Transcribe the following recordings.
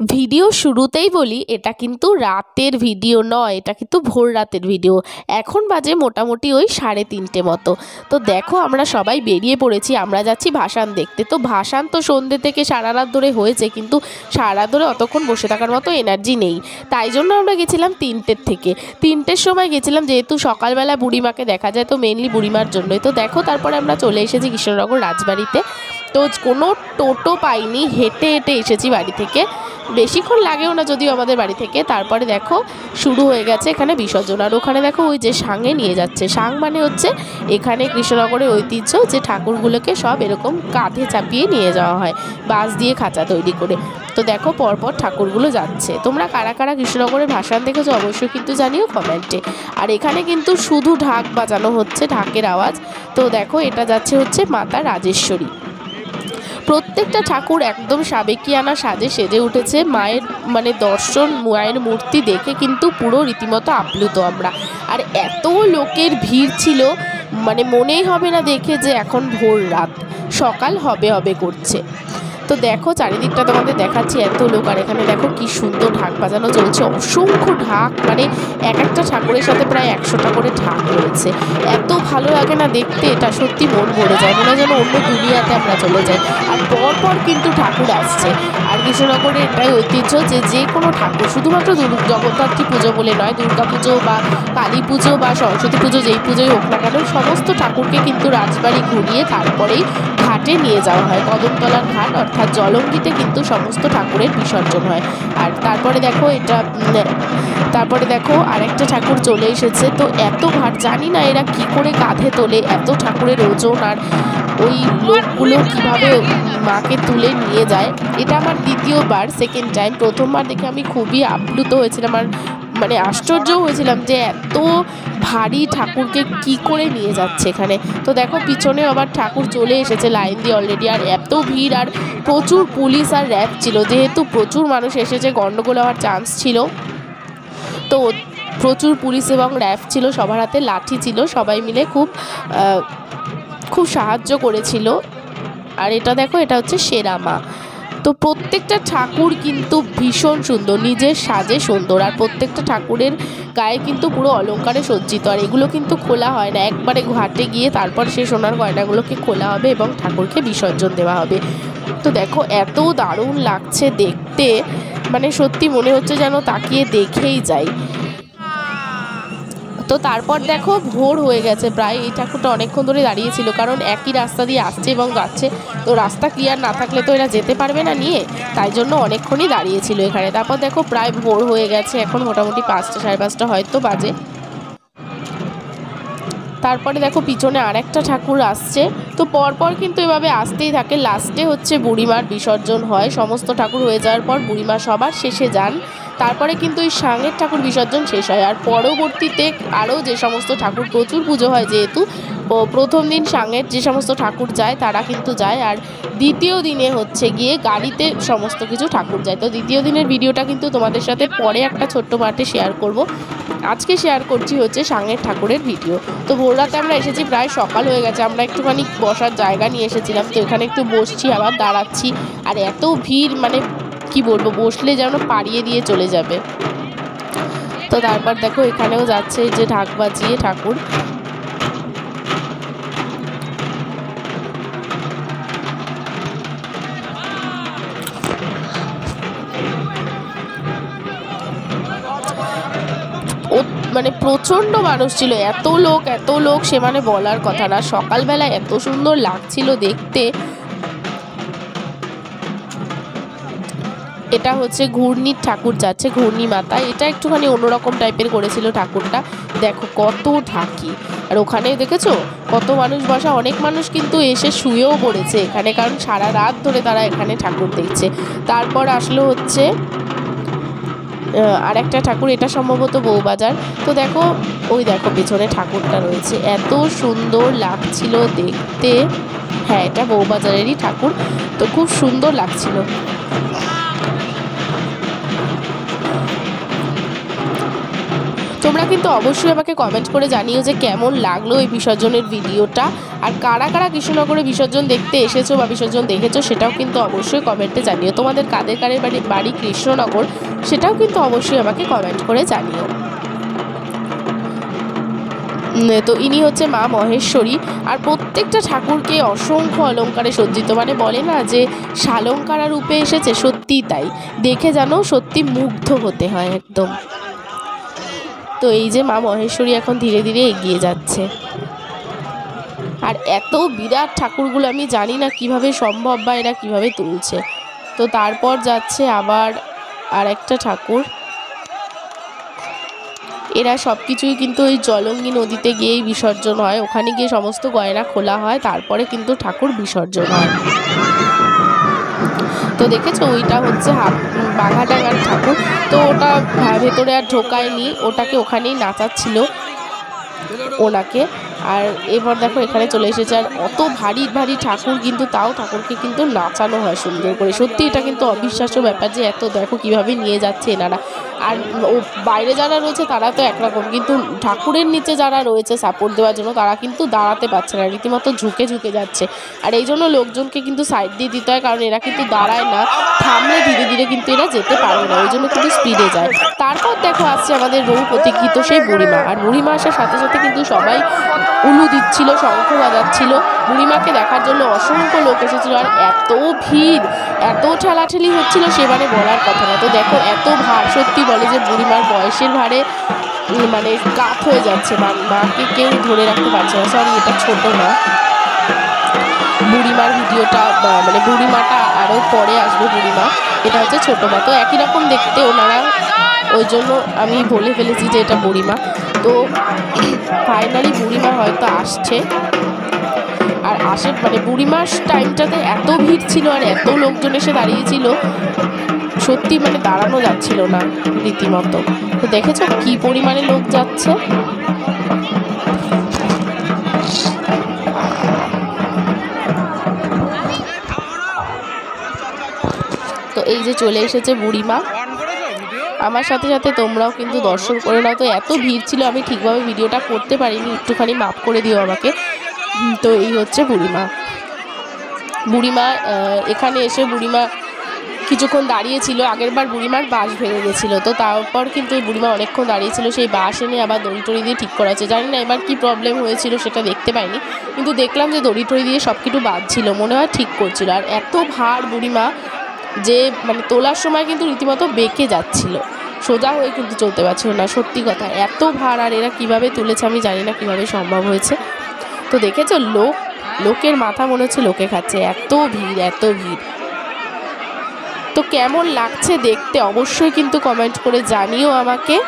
Video শুরুতেই বলি, এটা কিন্তু রাতের ভিডিও নয়, এটা কিন্তু ভোর রাতের ভিডিও। এখন বাজে মোটামুটি ওই সাড়ে তিনটে মতো। তো দেখো, আমরা সবাই বেরিয়ে পড়েছি, আমরা যাচ্ছি ভাসান দেখতে। তো ভাসান তো সন্ধ্যে থেকে সারা রাত ধরে হয়েছে, কিন্তু সারা ধরে অতক্ষণ বসে থাকার মতো এনার্জি নেই। তাই জন্য আমরা গেছিলাম তিনটের থেকে। তিনটের সময় গেছিলাম, যেহেতু সকালবেলা বুড়িমাকে দেখা যায়, তো মেনলি বুড়িমার জন্যই। তো দেখো, তারপরে আমরা চলে এসেছি কৃষ্ণনগর রাজবাড়িতে। তো কোনো টোটো পাইনি, হেঁটে হেঁটে এসেছি বাড়ি থেকে। বেশিক্ষণ লাগেও না যদিও আমাদের বাড়ি থেকে। তারপরে দেখো, শুরু হয়ে গেছে এখানে বিসর্জন। আর ওখানে দেখো ওই যে সাঙে নিয়ে যাচ্ছে। সাং মানে হচ্ছে এখানে কৃষ্ণনগরের ঐতিহ্য যে ঠাকুরগুলোকে সব এরকম কাঁধে চাপিয়ে নিয়ে যাওয়া হয়, বাঁশ দিয়ে খাঁচা তৈরি করে। তো দেখো পরপর ঠাকুরগুলো যাচ্ছে। তোমরা কারা কারা কৃষ্ণনগরের ভাষণ দেখেছ অবশ্যই কিন্তু জানিও কমেন্টে। আর এখানে কিন্তু শুধু ঢাক বাজানো হচ্ছে, ঢাকের আওয়াজ। তো দেখো এটা যাচ্ছে হচ্ছে মাতা রাজেশ্বরী। প্রত্যেকটা ঠাকুর একদম সাবেকিয়ানা সাজে সেজে উঠেছে। মায়ের মানে দর্শন, মায়ের মূর্তি দেখে কিন্তু পুরো রীতিমতো আপ্লুত আমরা। আর এত লোকের ভিড় ছিল মানে মনেই হবে না দেখে যে এখন ভোর রাত। সকাল হবে হবে করছে। তো দেখো, চারিদিকটা তোমাদের দেখাচ্ছি, এত লোক, আর এখানে দেখো কি সুন্দর ঢাক বাজানো চলছে, অসংখ্য ঢাক মানে এক একটা ঠাকুরের সাথে প্রায় একশোটা করে ঢাক রয়েছে। এত ভালো লাগে না দেখতে, এটা সত্যি মন ভরে যায়, মনে যেন অন্য দুনিয়াতে আমরা চলে যাই। আর পর পর কিন্তু ঠাকুর আসছে। আর কৃষ্ণনগরে এটাই ঐতিহ্য যে যে কোনো ঠাকুর, শুধুমাত্র জগদ্ধাত্রী পুজো বলে নয়, দুর্গা পুজো বা কালী পুজো বা সরস্বতী পুজো, যেই পুজোই হোক না কেন, সমস্ত ঠাকুরকে কিন্তু রাজবাড়ি ঘুরিয়ে তারপরেই ঘাটে নিয়ে যাওয়া হয়, কদমতলার ঘাট, অর্থাৎ জলঙ্গিতে কিন্তু সমস্ত ঠাকুরের বিসর্জন হয়। আর তারপরে দেখো এটা তারপরে দেখো আরেকটা ঠাকুর চলে এসেছে। তো এত ভার, জানি না এরা কি করে কাঁধে তোলে, এত ঠাকুরের ওজন আর ওই লোকগুলো কীভাবে মাকে তুলে নিয়ে যায়। এটা আমার দ্বিতীয়বার সেকেন্ড টাইম প্রথমবার দেখে আমি খুবই আপ্লুত হয়েছিলাম। আর মানে আশ্চর্য হয়েছিলাম যে এত ভারী ঠাকুরকে কি করে নিয়ে যাচ্ছে এখানে। তো দেখো পিছনে আবার ঠাকুর চলে এসেছে লাইন দিয়ে অলরেডি আর এত ভিড়, আর প্রচুর পুলিশ আর র্যাব ছিল। যেহেতু প্রচুর মানুষ এসেছে গণ্ডগোল হওয়ার চান্স ছিল। তো প্রচুর পুলিশ এবং র্যাব ছিল, সবার হাতে লাঠি ছিল, সবাই মিলে খুব খুব সাহায্য করেছিল। আর এটা দেখো, এটা হচ্ছে সেরামা। তো প্রত্যেকটা ঠাকুর কিন্তু ভীষণ সুন্দর। নিজের সাজে সুন্দর। আর প্রত্যেকটা ঠাকুরের গায়ে কিন্তু পুরো অলঙ্কারে সজ্জিত। আর এগুলো কিন্তু খোলা হয় না। একবারে ঘাটে গিয়ে তারপর সে সোনার গয়নাগুলোকে খোলা হবে এবং ঠাকুরকে বিসর্জন দেওয়া হবে। তো দেখো, এত দারুণ লাগছে দেখতে। মানে সত্যি মনে হচ্ছে যেন তাকিয়ে দেখেই যাই। তো তারপর দেখো ভোর হয়ে গেছে। প্রায় এই ঠাকুরটা অনেকক্ষণ ধরে দাঁড়িয়েছিল কারণ একই রাস্তা দিয়ে আসছে এবং যাচ্ছে। তো রাস্তা ক্লিয়ার না থাকলে তো এরা যেতে পারবে না নিয়ে, তাই জন্য অনেকক্ষণই দাঁড়িয়েছিল এখানে। তারপর দেখো প্রায় ভোর হয়ে গেছে, এখন মোটামুটি পাঁচটা সাড়ে পাঁচটা হয়তো বাজে। তারপরে দেখো পিছনে আরেকটা ঠাকুর আসছে। তো পরপর কিন্তু এভাবে আসতেই থাকে। লাস্টে হচ্ছে বুড়িমার বিসর্জন হয়। সমস্ত ঠাকুর হয়ে যাওয়ার পর বুড়িমা সবার শেষে যান। তারপরে কিন্তু ওই সাঙের ঠাকুর বিসর্জন শেষ হয়। আর পরবর্তীতে আরও যে সমস্ত ঠাকুর, প্রচুর পুজো হয় যেহেতু প্রথম দিন সাঙের যে সমস্ত ঠাকুর যায়, তারা কিন্তু যায়। আর দ্বিতীয় দিনে হচ্ছে গিয়ে গাড়িতে সমস্ত কিছু ঠাকুর যায়। তো দ্বিতীয় দিনের ভিডিওটা কিন্তু তোমাদের সাথে পরে একটা ছোট্ট পার্টে শেয়ার করব। আজকে শেয়ার করছি হচ্ছে সাঙের ঠাকুরের ভিডিও তো ভোররাতে আমরা এসেছি, প্রায় সকাল হয়ে গেছে, আমরা একটুখানি বসার জায়গা নিয়ে এসেছিলাম। তো এখানে একটু বসছি, আবার দাঁড়াচ্ছি। আর এত ভিড় মানে কি বলব, বসলে যেন পাড়িয়ে দিয়ে চলে যাবে। তো তারপর দেখো, এখানেও যাচ্ছে যে ঢাক বাজিয়ে ঠাকুর। মানে প্রচণ্ড মানুষ ছিল। এত লোক এত লোক, সে মানে বলার কথা না। সকালবেলা এত সুন্দর লাগছিল দেখতে। এটা হচ্ছে ঘূর্ণির ঠাকুর যাচ্ছে, ঘূর্ণি মাতা। এটা একটুখানি অন্যরকম টাইপের করেছিল ঠাকুরটা। দেখো কত ঢাকি। আর ওখানে দেখেছ? কত মানুষ বসা। অনেক মানুষ কিন্তু এসে শুয়েও পড়েছে এখানে। কারণ সারা রাত ধরে তারা এখানে ঠাকুর দেখছে। তারপর আসলো হচ্ছে আর একটা ঠাকুর, এটা সম্ভবত বউবাজার। তো দেখো, ওই দেখো পেছনে ঠাকুরটা রয়েছে। এত সুন্দর লাগছিল দেখতে। হ্যাঁ এটা বউবাজারেরই ঠাকুর। তো খুব সুন্দর লাগছিল। তোমরা কিন্তু অবশ্যই আমাকে কমেন্ট করে জানিও যে কেমন লাগল এই বিসর্জনের ভিডিওটা। আর কারা কারা কৃষ্ণনগরে বিসর্জন দেখতে এসেছ বা বিসর্জন দেখেছ, সেটাও কিন্তু অবশ্যই কমেন্টে জানিও। তোমাদের কাদের কাদের বাড়ি বাড়ি কৃষ্ণনগর? সেটাও কিন্তু অবশ্যই আমাকে কমেন্ট করে জানিও। তো ইনি হচ্ছে মা মহেশ্বরী। আর প্রত্যেকটা ঠাকুরকে অসংখ্য অলঙ্কারে সজ্জিত। মানে বলে না যে শালঙ্কারা রূপে এসেছে, সত্যিই তাই। দেখে যেন সত্যি মুগ্ধ হতে হয় একদম। তো এই যে মা মহেশ্বরী এখন ধীরে ধীরে এগিয়ে যাচ্ছে। আর এত বিরাট ঠাকুরগুলো আমি জানি না কীভাবে সম্ভব বা এরা কীভাবে তুলছে। তো তারপর যাচ্ছে আবার আর একটা ঠাকুর। এরা সব কিছুই কিন্তু ওই জলঙ্গি নদীতে গিয়েই বিসর্জন হয়। ওখানে গিয়ে সমস্ত গয়না খোলা হয়, তারপরে কিন্তু ঠাকুর বিসর্জন হয়। তো দেখেছ, ওইটা হচ্ছে হাফ বাঘাডাঙ্গার ঠাকুর। তো ওটা ভেতরে আর ঢোকায়নি। ওটাকে ওখানেই নাচাচ্ছিল ওনাকে। আর এবার দেখো এখানে চলে এসেছে, আর অত ভারী ভারী ঠাকুর কিন্তু তাও ঠাকুরকে কিন্তু নাচানো হয় সুন্দর করে। সত্যি এটা কিন্তু অবিশ্বাস্য ব্যাপার যে এত দেখো কীভাবে নিয়ে যাচ্ছে এনারা। আর বাইরে যারা রয়েছে তারা তো একরকম, কিন্তু ঠাকুরের নিচে যারা রয়েছে সাপোর্ট দেওয়ার জন্য তারা কিন্তু দাঁড়াতে পারছে না, রীতিমতো ঝুঁকে ঝুঁকে যাচ্ছে। আর এই জন্য লোকজনকে কিন্তু সাইড দিয়ে দিতে হয়, কারণ এরা কিন্তু দাঁড়ায় না। থামলে ধীরে ধীরে কিন্তু এরা যেতে পারবে না, ওই জন্য কিন্তু স্পিডে যায়। তারপর দেখো আসছে আমাদের বহু প্রতীক্ষিত সেই বুড়িমা। আর বুড়িমা আসার সাথে সাথে কিন্তু সবাই উলু দিচ্ছিল, শঙ্খ বাজাচ্ছিল। বুড়িমাকে দেখার জন্য অসংখ্য লোক এসেছিল। আর এত ভিড়, এত ঠেলাঠেলি হচ্ছিল সেবারে বলার কথা না। তো দেখো এত ভার, সত্যি বলে যে বুড়িমার বয়সের ভারে মানে কাত হয়ে যাচ্ছে মাকে কেউ ধরে রাখতে পারছে না। সরি এটা ছোট না। বুড়িমার ভিডিওটা মানে বুড়িমাটা আরও পরে আসবে বুড়িমা। এটা হচ্ছে ছোটো মা। তো একই রকম দেখতে ওনারা, ওই জন্য আমি বলে ফেলেছি যে এটা বুড়িমা। তো ফাইনালি বুড়িমা হয়তো আসছে। আর আসে মানে বুড়িমার টাইমটাতে এত ভিড় ছিল আর এত লোকজন এসে দাঁড়িয়েছিল, সত্যি মানে দাঁড়ানো যাচ্ছিল না রীতিমতো। তো দেখেছ কি পরিমাণে লোক যাচ্ছে? যে চলে এসেছে বুড়িমা। আমার সাথে সাথে তোমরাও কিন্তু দর্শন করে নাও। তো এত ভিড় ছিল আমি ঠিকভাবে ভিডিওটা করতে পারিনি। একটুখানি মাপ করে দিও আমাকে। তো এই হচ্ছে বুড়িমা। বুড়িমা এখানে এসে বুড়িমা কিছুক্ষণ দাঁড়িয়েছিল। আগের বার বুড়িমার বাঁশ ভেঙে গেছিল। তো তারপর কিন্তু বুড়িমা অনেকক্ষণ দাঁড়িয়েছিল। সেই বাঁশ এনে আবার দড়ি টড়ি দিয়ে ঠিক করা হচ্ছে জানি না এবার কী প্রবলেম হয়েছিল সেটা দেখতে পাইনি। কিন্তু দেখলাম যে দড়ি টড়ি দিয়ে সব কিছু বাঁধছিল। মনে হয় ঠিক করছিল। আর এত ভার বুড়িমা যে মানে তোলার সময় কিন্তু রীতিমতো বেঁকে যাচ্ছিল। সোজা হয়ে কিন্তু চলতে পারছিল না, সত্যি কথা। এত ভার আর এরা কীভাবে তুলেছে আমি জানি না কীভাবে সম্ভব হয়েছে। তো দেখেছ, লোক, লোকের মাথা মনে হচ্ছে লোকে খাচ্ছে। এত ভিড় এত ভিড়। তো কেমন লাগছে দেখতে অবশ্যই কিন্তু কমেন্ট করে জানিও আমাকে।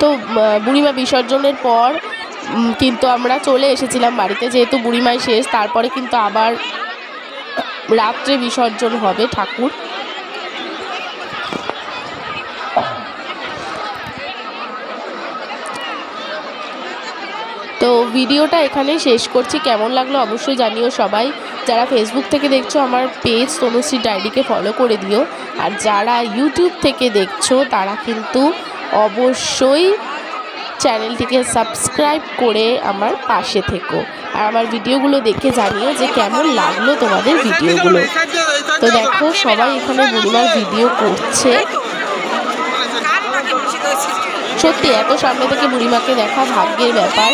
তো বুড়িমা বিসর্জনের পর কিন্তু আমরা চলে এসেছিলাম বাড়িতে, যেহেতু বুড়িমাই শেষ, তারপরে কিন্তু আবার রাত্রে বিসর্জন হবে ঠাকুর। তো ভিডিওটা এখানে শেষ করছি, কেমন লাগল অবশ্যই জানিও সবাই। যারা ফেসবুক থেকে দেখছ, আমার পেজ তনুশ্রী ডায়েরিকে ফলো করে দিও। আর যারা ইউটিউব থেকে দেখছ, তারা কিন্তু অবশ্যই চ্যানেলটিকে সাবস্ক্রাইব করে আমার পাশে থেকো। আর আমার ভিডিওগুলো দেখে জানিও যে কেমন লাগল তোমাদের ভিডিওগুলো। তো দেখো সবাই এখানে বুড়িমার ভিডিও করছে। সত্যি এত সামনে থেকে বুড়িমাকে দেখা ভাগ্যের ব্যাপার।